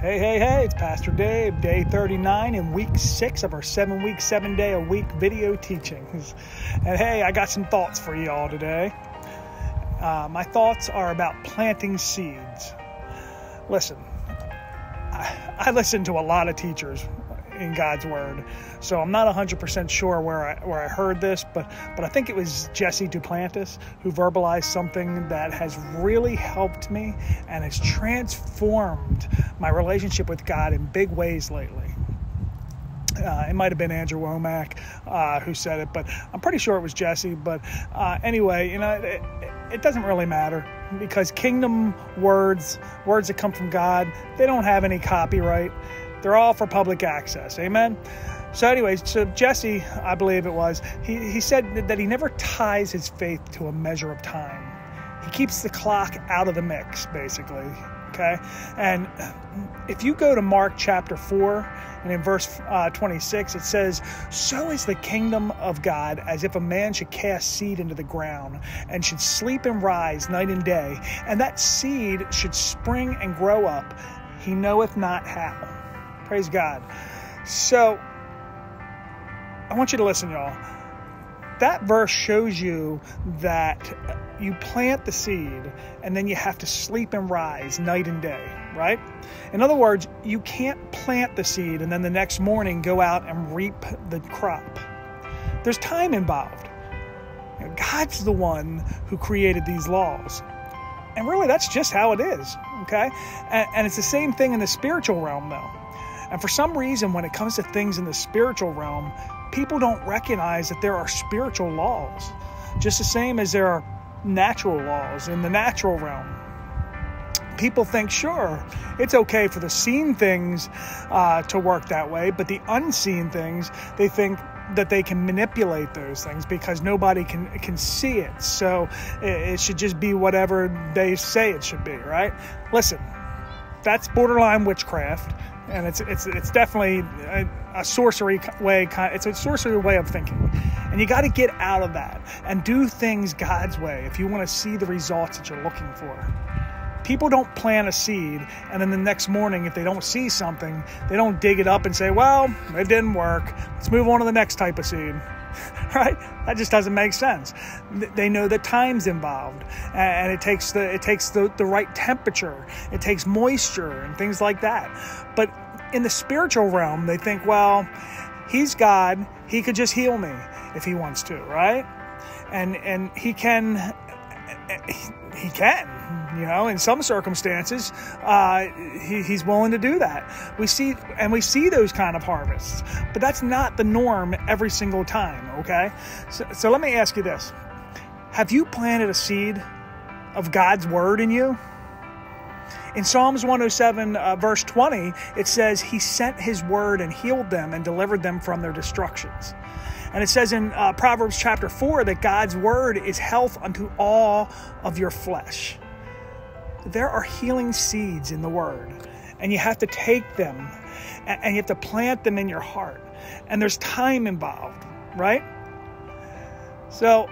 Hey, hey, hey, it's Pastor Dave, day 39 in week six of our seven week, seven day a week video teachings. And hey, I got some thoughts for you all today. Uh, my thoughts are about planting seeds. Listen, I, I listen to a lot of teachers in God's Word. So I'm not 100% sure where I, where I heard this, but, but I think it was Jesse Duplantis who verbalized something that has really helped me and has transformed my relationship with God in big ways lately. Uh, it might have been Andrew Wommack uh, who said it, but I'm pretty sure it was Jesse. But uh, anyway, you know, it, it doesn't really matter because kingdom words, words that come from God, they don't have any copyright. They're all for public access. Amen. So, anyways, so Jesse, I believe it was, he, he said that he never ties his faith to a measure of time. He keeps the clock out of the mix, basically. Okay. And if you go to Mark chapter 4, and in verse uh, 26, it says, So is the kingdom of God as if a man should cast seed into the ground and should sleep and rise night and day, and that seed should spring and grow up. He knoweth not how. Praise God. So, I want you to listen, y'all. That verse shows you that you plant the seed and then you have to sleep and rise night and day, right? In other words, you can't plant the seed and then the next morning go out and reap the crop. There's time involved. God's the one who created these laws. And really, that's just how it is, okay? And, it's the same thing in the spiritual realm, though. And for some reason, when it comes to things in the spiritual realm, people don't recognize that there are spiritual laws, just the same as there are natural laws in the natural realm. People think, sure, it's okay for the seen things uh, to work that way, but the unseen things, they think that they can manipulate those things because nobody can can see it. So it, it should just be whatever they say it should be, right? Listen, that's borderline witchcraft and it's it's it's definitely a, a sorcery way. It's a sorcery way of thinking, and you got to get out of that and do things God's way if you want to see the results that you're looking for. People don't plant a seed and then the next morning, if they don't see something, they don't dig it up and say, "Well, it didn't work. Let's move on to the next type of seed." right? That just doesn't make sense. They know the time's involved, and it takes the it takes the, the right temperature, it takes moisture and things like that. But in the spiritual realm, they think, well, he's God, he could just heal me if he wants to, right? And and he can he can, you know, in some circumstances, uh, he, he's willing to do that. We see, and we see those kind of harvests, but that's not the norm every single time, okay? So, so let me ask you this Have you planted a seed of God's word in you? In Psalms 107, uh, verse 20, it says, He sent His word and healed them and delivered them from their destructions. And it says in uh, Proverbs chapter 4 that God's word is health unto all of your flesh. There are healing seeds in the word, and you have to take them and you have to plant them in your heart. And there's time involved, right? So,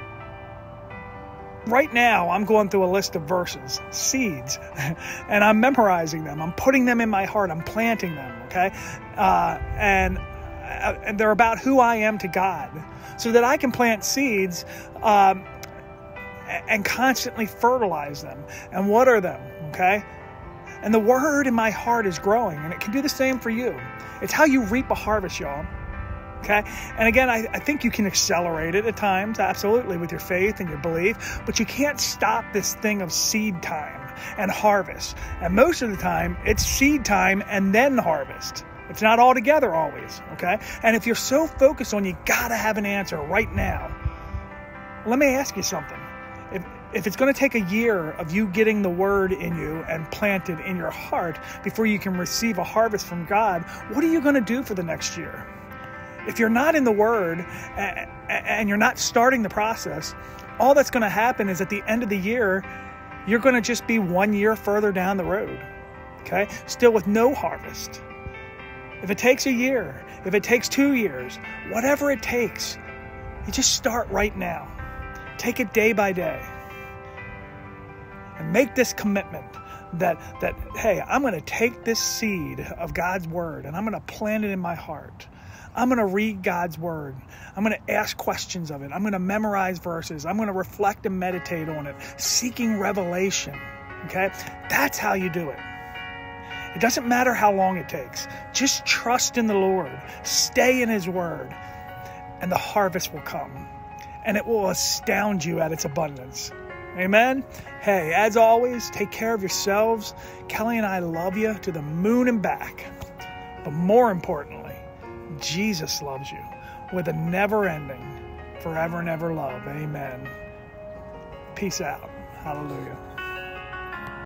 right now, I'm going through a list of verses, seeds, and I'm memorizing them. I'm putting them in my heart. I'm planting them, okay? Uh, and and they're about who I am to God, so that I can plant seeds um, and constantly fertilize them and water them. Okay, and the word in my heart is growing, and it can do the same for you. It's how you reap a harvest, y'all. Okay, and again, I, I think you can accelerate it at times, absolutely, with your faith and your belief, but you can't stop this thing of seed time and harvest. And most of the time, it's seed time and then harvest. It's not all together always, okay? And if you're so focused on you gotta have an answer right now, let me ask you something. If, if it's going to take a year of you getting the word in you and planted in your heart before you can receive a harvest from God, what are you going to do for the next year? If you're not in the word and you're not starting the process, all that's going to happen is at the end of the year, you're going to just be one year further down the road, okay? Still with no harvest. If it takes a year, if it takes two years, whatever it takes, you just start right now. Take it day by day. And make this commitment that that hey, I'm going to take this seed of God's word and I'm going to plant it in my heart. I'm going to read God's word. I'm going to ask questions of it. I'm going to memorize verses. I'm going to reflect and meditate on it, seeking revelation. Okay? That's how you do it. It doesn't matter how long it takes. Just trust in the Lord. Stay in his word and the harvest will come. And it will astound you at its abundance. Amen. Hey, as always, take care of yourselves. Kelly and I love you to the moon and back. But more importantly, Jesus loves you with a never ending, forever and ever love. Amen. Peace out. Hallelujah.